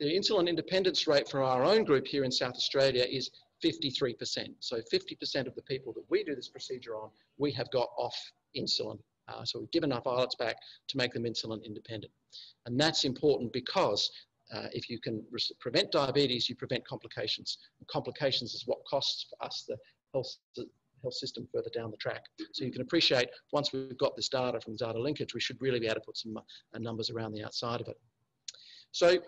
The insulin independence rate for our own group here in South Australia is 53%. So 50% of the people that we do this procedure on, we have got off insulin. Uh, so we've given our islets back to make them insulin independent. And that's important because uh, if you can prevent diabetes, you prevent complications. And complications is what costs us the health, health system further down the track. So you can appreciate once we've got this data from data linkage, we should really be able to put some uh, numbers around the outside of it. So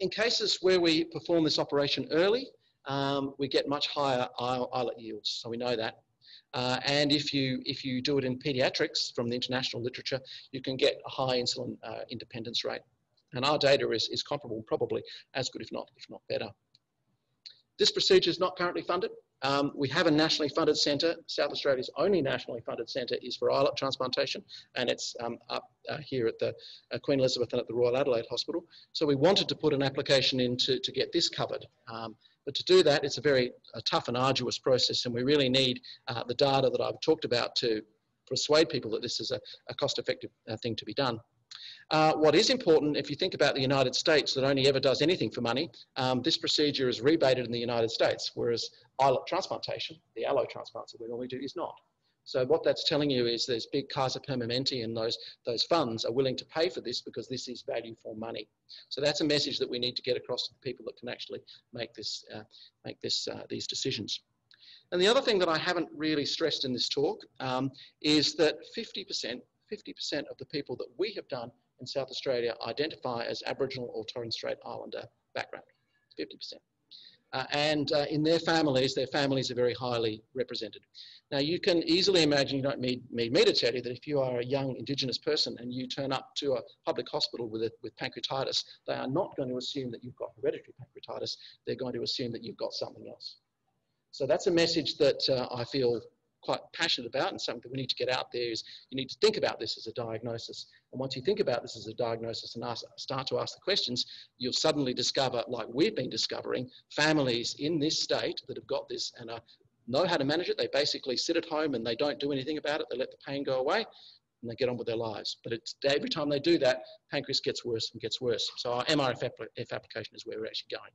in cases where we perform this operation early, um, we get much higher islet yields, so we know that. Uh, and if you, if you do it in pediatrics from the international literature, you can get a high insulin uh, independence rate. And our data is, is comparable, probably as good, if not, if not better. This procedure is not currently funded. Um, we have a nationally funded centre. South Australia's only nationally funded centre is for islet transplantation, and it's um, up uh, here at the uh, Queen Elizabeth and at the Royal Adelaide Hospital. So we wanted to put an application in to, to get this covered. Um, but to do that, it's a very a tough and arduous process, and we really need uh, the data that I've talked about to persuade people that this is a, a cost-effective uh, thing to be done. Uh, what is important, if you think about the United States that only ever does anything for money, um, this procedure is rebated in the United States, whereas islet transplantation, the allo transplants that we normally do, is not. So what that's telling you is there's big Kaiser Permanente and those, those funds are willing to pay for this because this is value for money. So that's a message that we need to get across to the people that can actually make, this, uh, make this, uh, these decisions. And the other thing that I haven't really stressed in this talk um, is that 50%, 50% of the people that we have done in South Australia identify as Aboriginal or Torres Strait Islander background, 50%. Uh, and uh, in their families, their families are very highly represented. Now you can easily imagine, you don't need, me to tell you that if you are a young Indigenous person and you turn up to a public hospital with, a, with pancreatitis, they are not going to assume that you've got hereditary pancreatitis, they're going to assume that you've got something else. So that's a message that uh, I feel quite passionate about and something that we need to get out there is you need to think about this as a diagnosis. And once you think about this as a diagnosis and ask, start to ask the questions, you'll suddenly discover, like we've been discovering, families in this state that have got this and are know how to manage it. They basically sit at home and they don't do anything about it. They let the pain go away and they get on with their lives. But every time they do that, pancreas gets worse and gets worse. So our MRFF application is where we're actually going.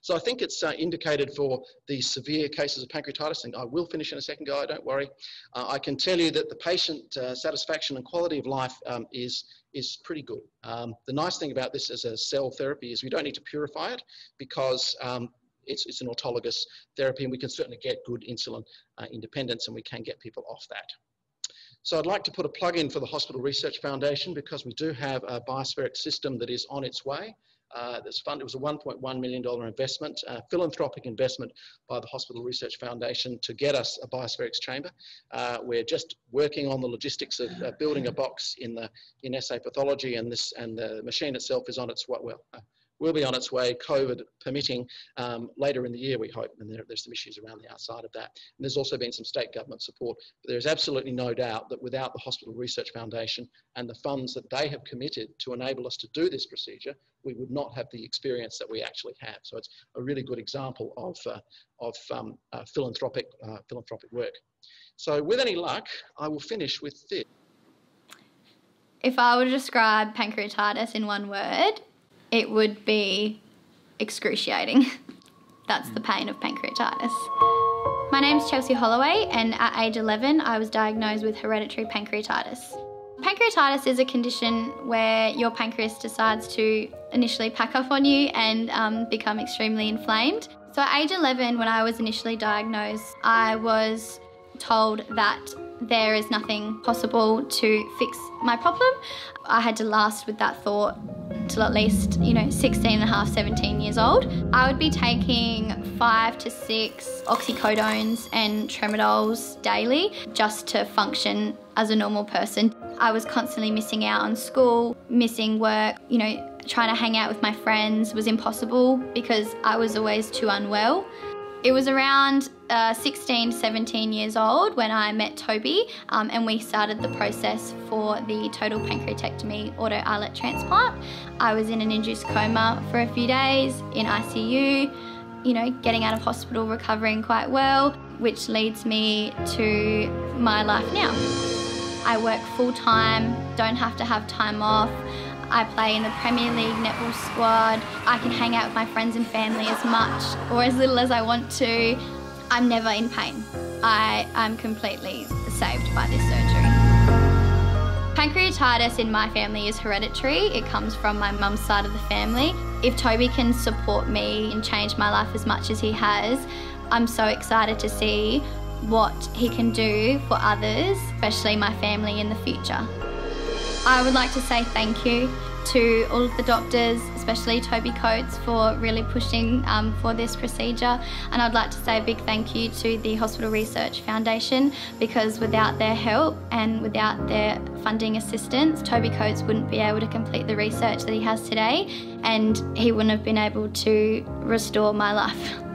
So I think it's uh, indicated for the severe cases of pancreatitis, and I will finish in a second, guy, don't worry. Uh, I can tell you that the patient uh, satisfaction and quality of life um, is, is pretty good. Um, the nice thing about this as a cell therapy is we don't need to purify it because um, it's, it's an autologous therapy and we can certainly get good insulin uh, independence and we can get people off that. So I'd like to put a plug in for the Hospital Research Foundation because we do have a BioSpherix system that is on its way. Uh, this fund, it was a $1.1 million investment, uh, philanthropic investment by the Hospital Research Foundation to get us a BioSpherix chamber. Uh, we're just working on the logistics of building a box in the in SA Pathology and this and the machine itself is on its way, well, uh, will be on its way, COVID permitting, um, later in the year, we hope. And there, there's some issues around the outside of that. And there's also been some state government support. But there's absolutely no doubt that without the Hospital Research Foundation and the funds that they have committed to enable us to do this procedure, we would not have the experience that we actually have. So it's a really good example of, uh, of um, uh, philanthropic, uh, philanthropic work. So with any luck, I will finish with this. If I were to describe pancreatitis in one word, it would be excruciating. That's the pain of pancreatitis. My name's Chelsea Holloway, and at age 11, I was diagnosed with hereditary pancreatitis. Pancreatitis is a condition where your pancreas decides to initially pack up on you and um, become extremely inflamed. So, at age 11, when I was initially diagnosed, I was told that there is nothing possible to fix my problem. I had to last with that thought till at least, you know, 16 and a half, 17 years old. I would be taking five to six oxycodones and tramadols daily just to function as a normal person. I was constantly missing out on school, missing work, you know, trying to hang out with my friends was impossible because I was always too unwell. It was around uh, 16, 17 years old when I met Toby um, and we started the process for the total pancreatectomy auto islet transplant. I was in an induced coma for a few days in ICU, you know, getting out of hospital, recovering quite well, which leads me to my life now. I work full time, don't have to have time off. I play in the Premier League netball squad. I can hang out with my friends and family as much or as little as I want to. I'm never in pain. I am completely saved by this surgery. Pancreatitis in my family is hereditary. It comes from my mum's side of the family. If Toby can support me and change my life as much as he has, I'm so excited to see what he can do for others, especially my family in the future. I would like to say thank you to all of the doctors, especially Toby Coates, for really pushing um, for this procedure. And I'd like to say a big thank you to the Hospital Research Foundation because without their help and without their funding assistance, Toby Coates wouldn't be able to complete the research that he has today and he wouldn't have been able to restore my life.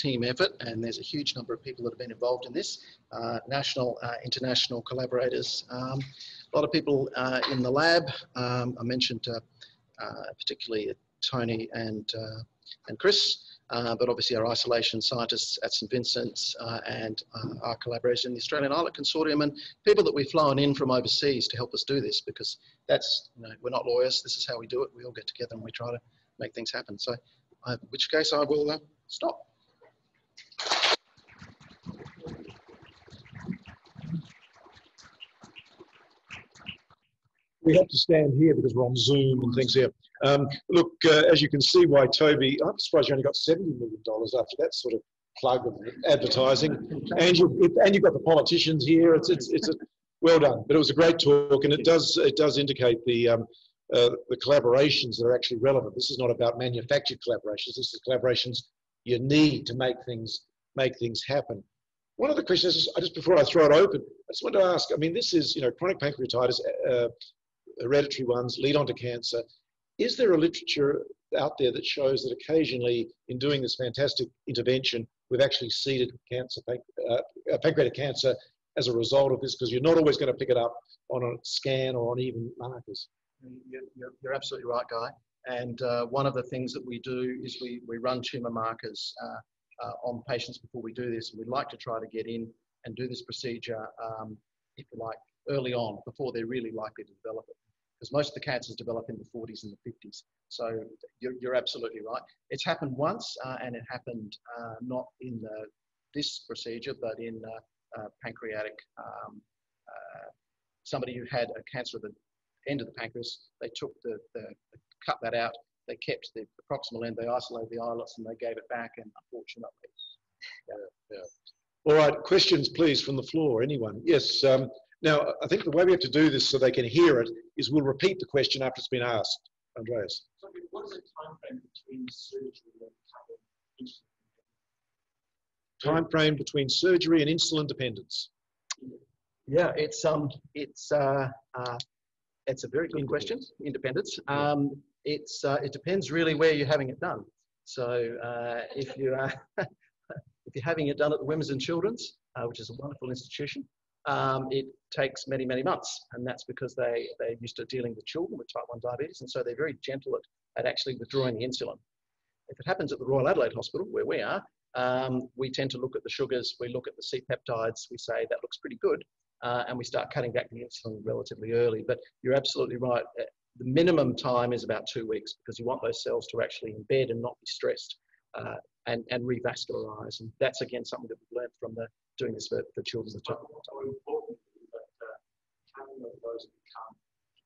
Team effort, and there's a huge number of people that have been involved in this, uh, national, uh, international collaborators. Um, a lot of people uh, in the lab. Um, I mentioned uh, uh, particularly Tony and, uh, and Chris, but obviously our isolation scientists at St Vincent's and our collaborators in the Australian Islet Consortium and people that we've flown in from overseas to help us do this because that's, you know, we're not lawyers, this is how we do it. We all get together and we try to make things happen. So in which case I will stop. We have to stand here because we're on Zoom and things here. Um, look, uh, as you can see why Toby, I'm surprised you only got $70 million after that sort of plug of advertising. And, you, and you've got the politicians here. It's, it's, it's a, well done. But it was a great talk and it does, it does indicate the, um, uh, the collaborations that are actually relevant. This is not about manufactured collaborations. This is collaborations you need to make things, make things happen. One of the questions, is, just before I throw it open, I just want to ask, I mean, this is, you know, chronic pancreatitis, uh, hereditary ones lead on to cancer. Is there a literature out there that shows that occasionally in doing this fantastic intervention, we've actually seeded cancer, uh, pancreatic cancer as a result of this? Because you're not always going to pick it up on a scan or on even markers. You're, you're, you're absolutely right, Guy. And uh, one of the things that we do is we, we run tumour markers uh, uh, on patients before we do this. And we'd like to try to get in and do this procedure, um, if you like, early on before they're really likely to develop it because most of the cancers develop in the 40s and the 50s. So you're, you're absolutely right. It's happened once, uh, and it happened uh, not in the, this procedure, but in uh, uh pancreatic. Um, uh, somebody who had a cancer of the end of the pancreas, they took the, the cut that out. They kept the, the proximal end. They isolated the islets, and they gave it back. And unfortunately, yeah, yeah. All right, questions, please, from the floor. Anyone? Yes. Um, now, I think the way we have to do this so they can hear it is we'll repeat the question after it's been asked. Andreas. So what is the time frame between surgery and Time frame between surgery and insulin dependence. Yeah, it's um, it's uh, uh, it's a very good question. Independence. Um, it's uh, it depends really where you're having it done. So uh, if you are if you're having it done at the Women's and Children's, uh, which is a wonderful institution, um, it takes many, many months. And that's because they, they're used to dealing with children with type 1 diabetes. And so they're very gentle at, at actually withdrawing the insulin. If it happens at the Royal Adelaide Hospital, where we are, um, we tend to look at the sugars, we look at the C-peptides, we say that looks pretty good, uh, and we start cutting back the insulin relatively early. But you're absolutely right. Uh, the minimum time is about two weeks because you want those cells to actually embed and not be stressed uh, and, and revascularize. And that's again something that we've learned from the doing this for, for children at top. So important that uh, having those become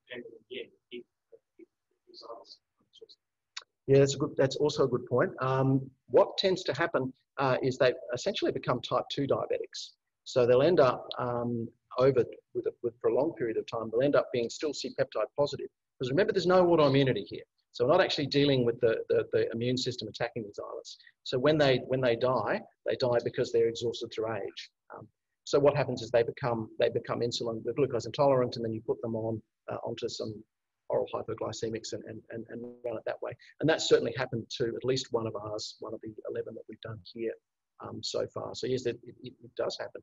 dependent again if, if results. Yeah, that's a good. That's also a good point. Um, what tends to happen uh, is they essentially become type two diabetics. So they'll end up um, over with, a, with for a long period of time. They'll end up being still C-peptide positive because remember, there's no autoimmunity here. So we're not actually dealing with the, the, the, immune system attacking these islets. So when they, when they die, they die because they're exhausted through age. Um, so what happens is they become, they become insulin, they're glucose intolerant, and then you put them on uh, onto some oral hypoglycemics and, and, and, and run it that way. And that's certainly happened to at least one of ours, one of the 11 that we've done here um, so far. So yes, it, it, it, does happen.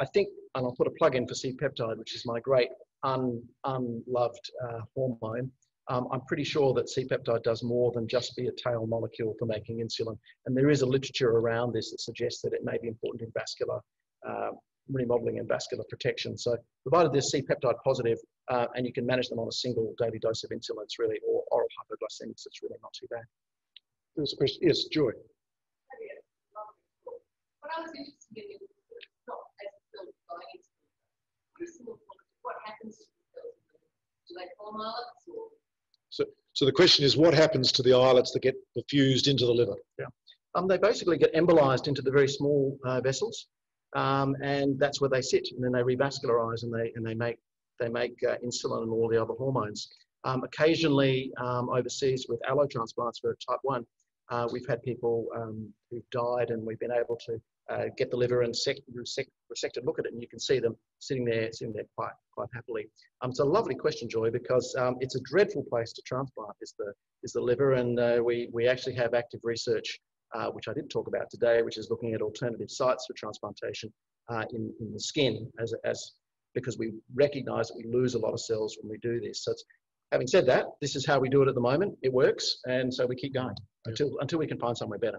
I think, and I'll put a plug in for C-peptide, which is my great un, unloved uh, hormone. Um, I'm pretty sure that C-peptide does more than just be a tail molecule for making insulin. And there is a literature around this that suggests that it may be important in vascular uh, remodeling and vascular protection. So provided there's C-peptide positive uh, and you can manage them on a single daily dose of insulin, it's really, or oral hypoglycemics, it's really not too bad. There's a question. Yes, Joy. What I was interested in what happens to? Do they form islets or so, so the question is, what happens to the islets that get perfused into the liver? Yeah. Um, they basically get embolized into the very small uh, vessels. um, and that's where they sit, and then they revascularize and they and they make they make uh, insulin and all the other hormones. Um, occasionally, um, overseas with allotransplants for type one, uh, we've had people um, who've died, and we've been able to uh, get the liver and sec- resect, resected, look at it, and you can see them sitting there, sitting there quite quite happily. Um, it's a lovely question, Joy, because um, it's a dreadful place to transplant is the is the liver, and uh, we we actually have active research uh, which I didn't talk about today, which is looking at alternative sites for transplantation uh, in, in the skin as, as because we recognize that we lose a lot of cells when we do this. So having said that, this is how we do it at the moment. It works, and so we keep going until, until we can find somewhere better.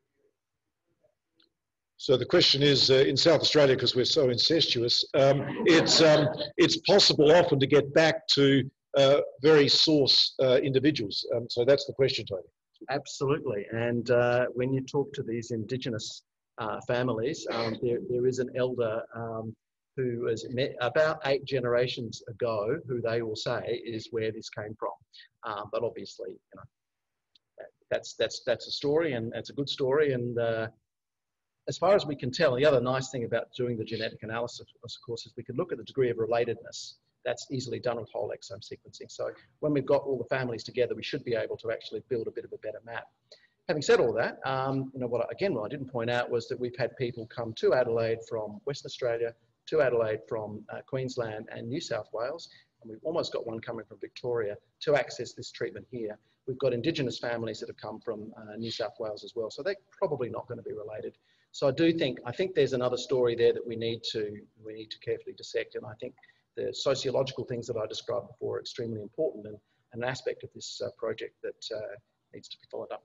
So the question is, uh, in South Australia, because we're so incestuous, um, it's um, it's possible often to get back to uh, very source uh, individuals. Um, so that's the question, Tony. Absolutely. And uh, when you talk to these Indigenous uh, families, um, there, there is an elder um, who was met about eight generations ago, who they will say is where this came from. Um, but obviously, you know, that's that's that's a story, and it's a good story. And uh, as far as we can tell, the other nice thing about doing the genetic analysis, of course, is we can look at the degree of relatedness. That's easily done with whole exome sequencing. So when we've got all the families together, we should be able to actually build a bit of a better map. Having said all that, um, you know what? I, again, what I didn't point out was that we've had people come to Adelaide from Western Australia, to Adelaide from uh, Queensland and New South Wales, and we've almost got one coming from Victoria to access this treatment here. We've got Indigenous families that have come from uh, New South Wales as well, so they're probably not going to be related. So I do think I think there's another story there that we need to we need to carefully dissect, and I think the sociological things that I described before are extremely important and an aspect of this uh, project that uh, needs to be followed up.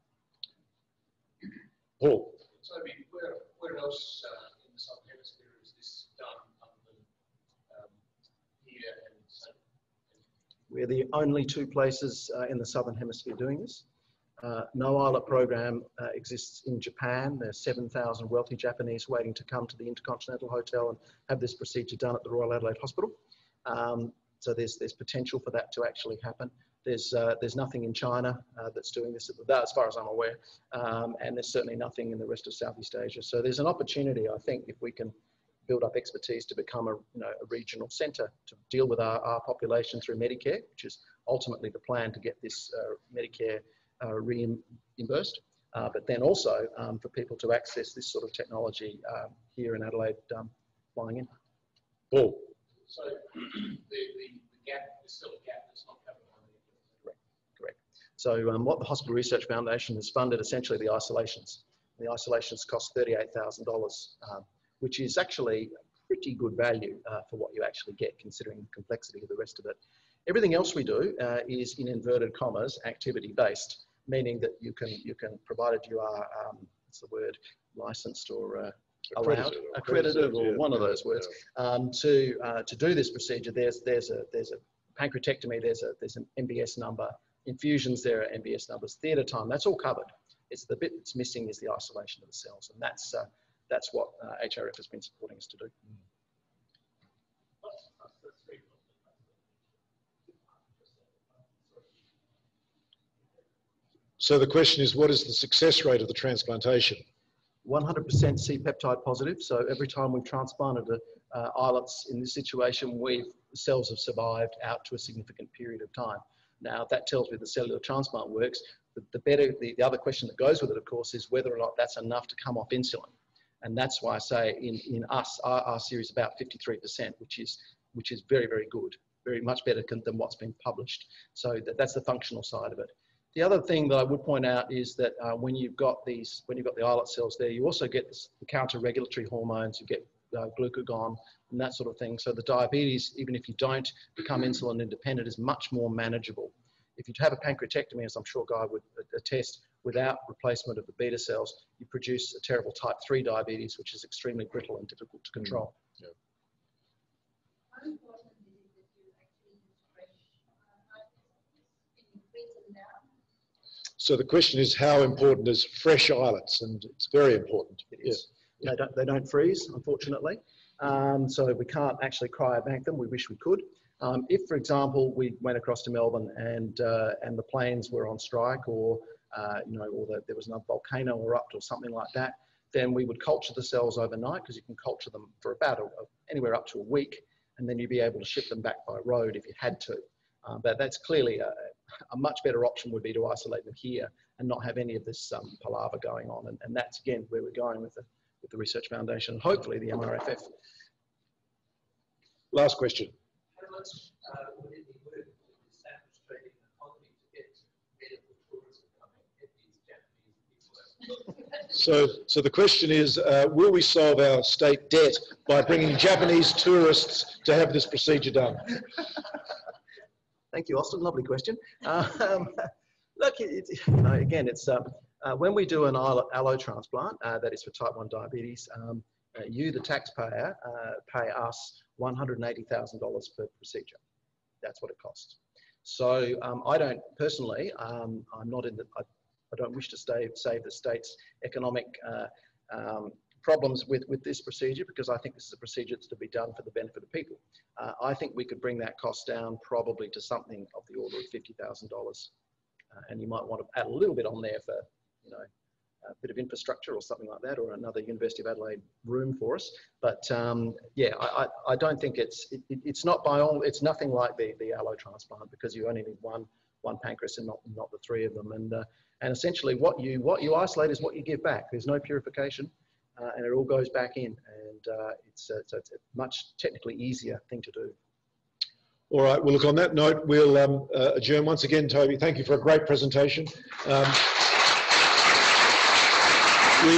Paul. So, I mean, where, where else uh, in the Southern Hemisphere is this done other than um, here and? We're the only two places uh, in the Southern Hemisphere doing this. Uh, no islet program uh, exists in Japan. There's 7,000 wealthy Japanese waiting to come to the Intercontinental Hotel and have this procedure done at the Royal Adelaide Hospital. Um, so there's, there's potential for that to actually happen. There's, uh, there's nothing in China uh, that's doing this, as far as I'm aware, um, and there's certainly nothing in the rest of Southeast Asia. So there's an opportunity, I think, if we can build up expertise to become a, you know, a regional centre to deal with our, our population through Medicare, which is ultimately the plan to get this uh, Medicare reimbursed. Uh, but then also um, for people to access this sort of technology um, here in Adelaide um, flying in. Paul. So the, the, the gap, there's still a gap that's not covered by the Correct. So um, what the Hospital Research Foundation has funded essentially the isolations. The isolations cost $38,000, um, which is actually pretty good value uh, for what you actually get considering the complexity of the rest of it. Everything else we do uh, is in inverted commas activity based, meaning that you can, you can provided you are, um, what's the word, licensed or uh, allowed, Accredited or accredited, or yeah. one of those words, um, to uh, to do this procedure. There's there's a there's a pancreatectomy. There's a there's an MBS number. Infusions there are MBS numbers. Theatre time. That's all covered. It's the bit that's missing is the isolation of the cells, and that's uh, that's what uh, HRF has been supporting us to do. So the question is, what is the success rate of the transplantation? 100% C-peptide positive. So every time we've transplanted uh, islets in this situation, we've, cells have survived out to a significant period of time. Now that tells me the cellular transplant works. The, the better, the, the other question that goes with it, of course, is whether or not that's enough to come off insulin. And that's why I say in, in us, our, our series about 53%, which is, which is very, very good, very much better than what's been published. So that, that's the functional side of it. The other thing that I would point out is that uh, when you've got these, when you've got the islet cells there, you also get the counter-regulatory hormones, you get uh, glucagon and that sort of thing. So the diabetes, even if you don't become insulin independent, is much more manageable. If you have a pancreatectomy, as I'm sure Guy would attest, without replacement of the beta cells, you produce a terrible type 3 diabetes, which is extremely brittle and difficult to control. How important is it that you actually use fresh uh, So the question is, how important is fresh islets? And it's very important. It is. They don't, they don't freeze, unfortunately. Um, so we can't actually cryobank them. We wish we could. Um, if, for example, we went across to Melbourne and, uh, and the planes were on strike or, uh, you know, or that there was another volcano erupt or something like that, then we would culture the cells overnight because you can culture them for about a- anywhere up to a week and then you'd be able to ship them back by road if you had to. Uh, but that's clearly a, a much better option would be to isolate them here and not have any of this um, palaver going on. And, and that's again where we're going with the, with the Research Foundation and hopefully the MRFF. Last question. How much uh, would it be worth the South Australian economy to get medical tourism coming, get these Japanese people? So, so the question is, uh, will we solve our state debt by bringing Japanese tourists to have this procedure done? Thank you, Austin. Lovely question. Um, look, it, it, again, it's um, uh, when we do an allo, allo transplant uh, that is for type 1 diabetes, um, uh, you, the taxpayer, uh, pay us $180,000 per procedure. That's what it costs. So um, I don't personally, um, I'm not in the, I, I don't wish to stay, save the state's economic uh, um, problems with, with this procedure because I think this is a procedure that's to be done for the benefit of people. Uh, I think we could bring that cost down probably to something of the order of $50,000. Uh, and you might want to add a little bit on there for, you know, a bit of infrastructure or something like that, or another University of Adelaide room for us. But um, yeah, I, I, I don't think it's it, it- it's not by all it's nothing like the the allo transplant because you only need one one pancreas and not not the three of them. And uh, and essentially what you what you isolate is what you give back. There's no purification, uh, and it all goes back in. And uh, it's, uh, so it's a much technically easier thing to do. All right, well, look, on that note, we'll um, uh, adjourn once again, Toby. Thank you for a great presentation. Um, we,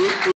we,